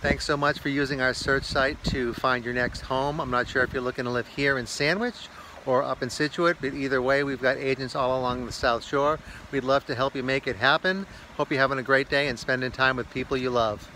Thanks so much for using our search site to find your next home. I'm not sure if you're looking to live here in Sandwich or up in Scituate, but either way, we've got agents all along the South Shore. We'd love to help you make it happen. Hope you're having a great day and spending time with people you love.